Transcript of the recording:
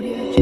Audio.